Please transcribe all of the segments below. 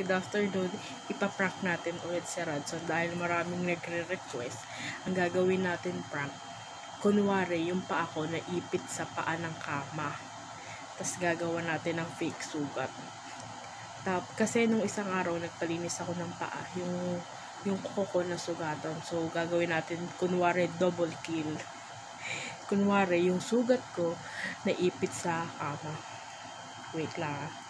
good afternoon. Ipaprank natin ulit si Radson dahil maraming nagre-request. Ang gagawin natin prank, kunwari yung paa ko na ipit sa paa ng kama. Tapos gagawa natin ng fake sugat. Tap, kasi nung isang araw nagpalinis ako ng paa, yung yung kuko ko na sugatan. So gagawin natin kunwari double kill. Kunwari yung sugat ko na ipit sa kama. Wait lang ah.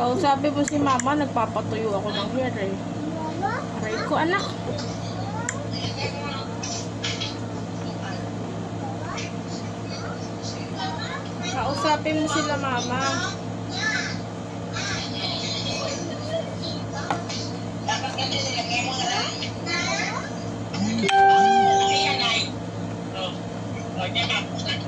Kausapin mo si mama, nagpapatuyo ako ng hair eh. Aray ko, anak. Kausapin mo sila mama. Thank you.